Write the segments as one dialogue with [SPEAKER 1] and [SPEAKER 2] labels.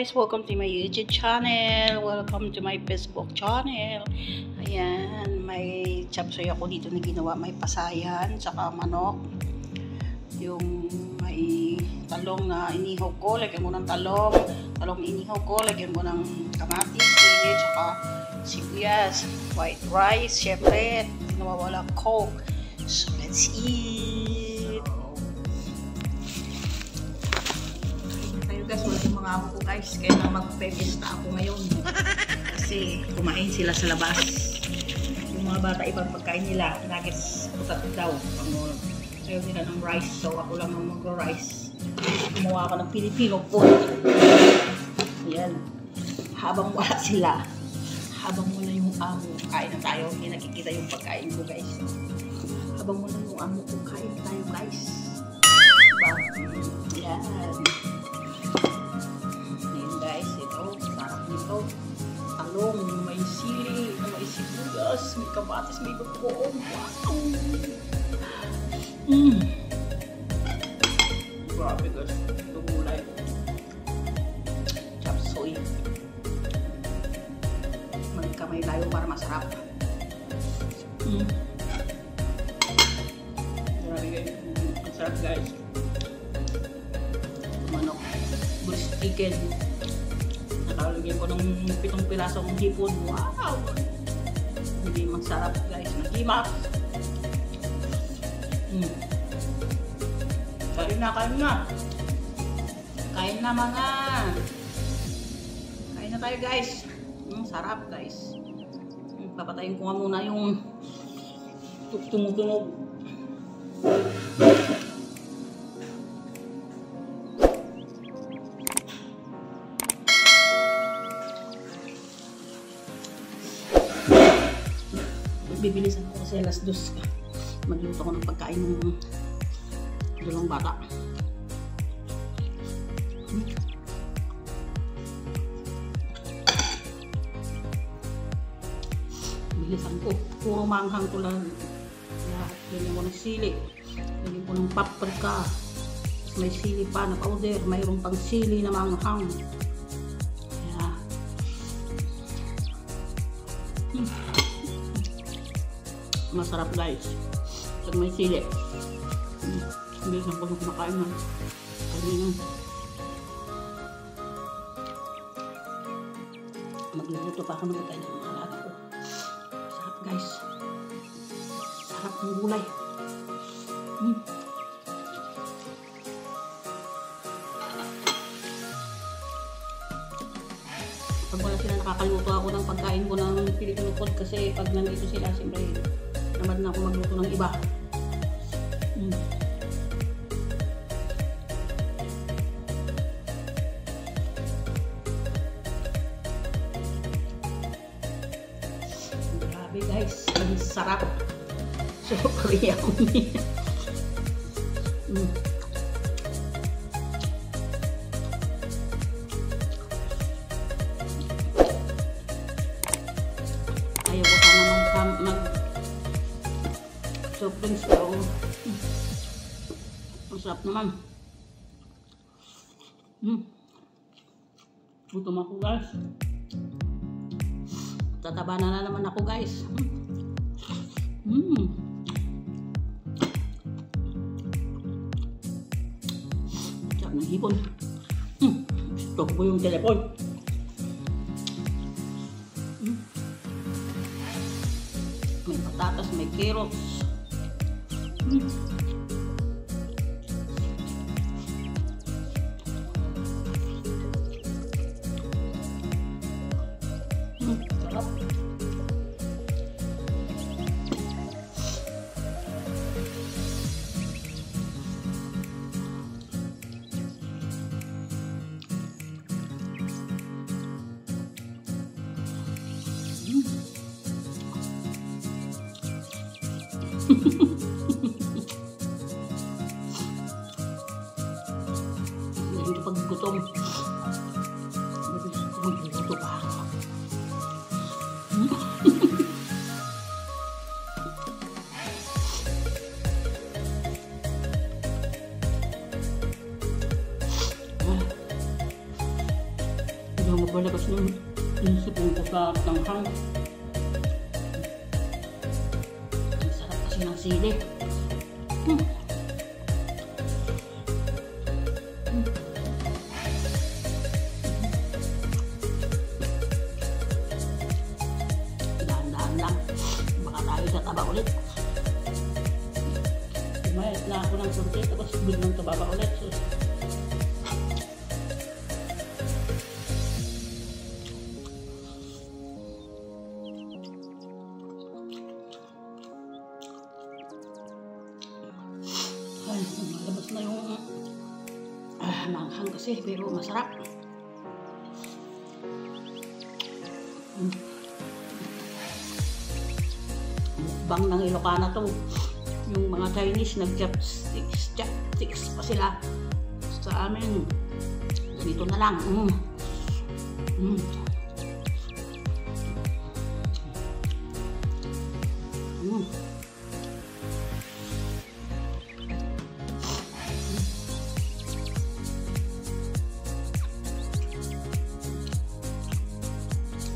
[SPEAKER 1] guys, welcome to my YouTube channel. Welcome to my Facebook channel. Ayan, may chapsoy ako dito na ginawa. May pasayan, saka manok. Yung may talong na inihaw ko. Lagyan mo ng talong. Talong inihaw ko. Lagyan mo ng kamatis, sili, saka sibuyas. White rice, syempre. Nawawala coke. So, let's eat. Guys, wala yung mga amo guys. Kaya na magpepesta ako ngayon. Kasi kumain sila sa labas. Yung mga bata, ibang pagkain nila. Nuggets, putat daw. Ang sayo nila ng rice. So ako lang ang mag-rice. Gumawa ako ng Filipino food. Yan. Habang wala sila, habang wala yung amo, kain na tayo. Hindi nakikita yung pagkain ko guys. Habang wala yung amo ko, kain tayo guys. Diba? Yan. Sarap nito. Talong, may sili, may sibuyas, may kamatis, may bagoong. Wow! Mmm! Grabe guys, ito gulay. Chop suey. Magkamay tayo para masarap. Mmm! Grabe guys, ang sarap guys. Manok bush chicken. Nakalagyan ko ng pitong pirasong hipon. Wow! Hindi masarap guys. Nagimak. Mm. Kain na, kain na. Kain na mga. Kain na tayo guys. Mm, sarap guys. Mm, papatayin ko nga muna yung tumutunog. Bibilisan ko kasi alas dos magluto ko ng pagkain ng dalawang bata. Bilisan ko. Puro manghang ko lang. Lahat. Ganyan ko ng sili. Ganyan ko ng paprika. May sili pa na powder. Mayroon pang sili na manghang masarap guys. Pag may sili. Hindi hmm. ko kumakain ng kanina magluluto pa ako ng pagkain ng mga alaga ko. Sarap guys. Sarap ng gulay. Hmm. pag wala sila nakakaluto ako ng pagkain ko ng Filipino food kasi pag nandito sila siyempre naman na ako magluto ng iba. Mm. Grabe guys, ang sarap. So, Korea ko niya. mm. Masarap naman mm. gutom ako guys tataba na na naman ako guys mm. sarap ng hipon mm. gusto ko yung telepon mm. may patatas, may carrots Hmm. Medyo pag gutom. Magluluto pa ako.
[SPEAKER 2] yung, yung sipon ko sa tanghang. Ang sarap kasi ng sili. Hmm. Na ako ng kunti tapos biglang tababa ulit. So, Ay, lumalabas na yung ah, nanghang kasi pero masarap. Mukbang ng Ilocana to. Yung mga Chinese nag-chopsticks, chopsticks pa sila. Sa amin, dito na lang. Mm. Mm. Mm.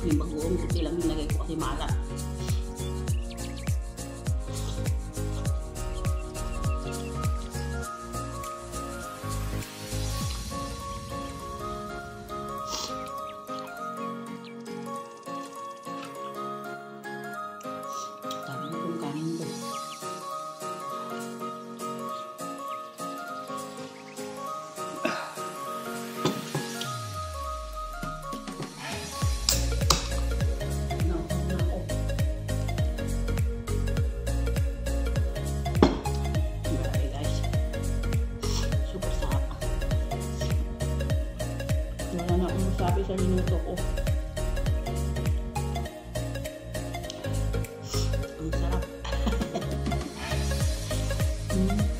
[SPEAKER 2] Yung bagoong puti lang nilagay ko kasi maalat. Minuto ko. Ang sarap. Mm.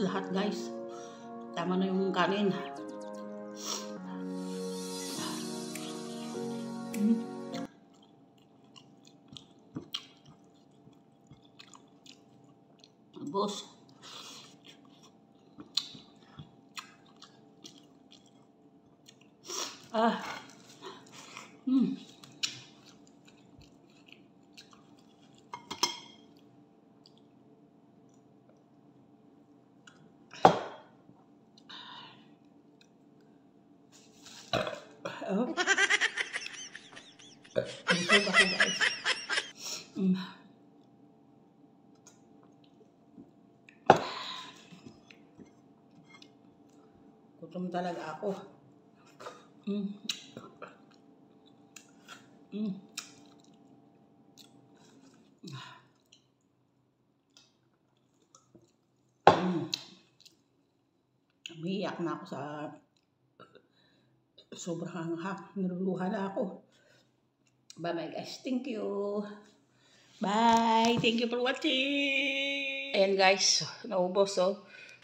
[SPEAKER 2] Ubus lahat guys. Tama na yung kanin. Mm. Ubus. Ah. Hmm. Busog talaga ako. Mm. Mm. Mm. Umiiyak na ako sa sobrang hangha. Naluluha na ako. Bye-bye guys. Thank you. Bye. Thank you for watching. Ayan guys. Naubos oh.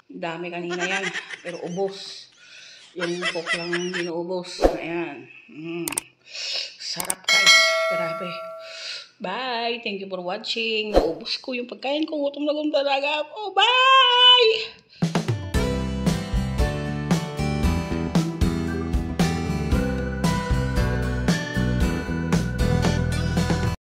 [SPEAKER 2] Dami kanina yan. Pero ubos. Yung coke lang inuubos. Ayan. Mm. Sarap guys. Grabe. Bye. Thank you for watching. Naubos ko yung pagkain ko. Gutom na gutom talaga ako. Bye!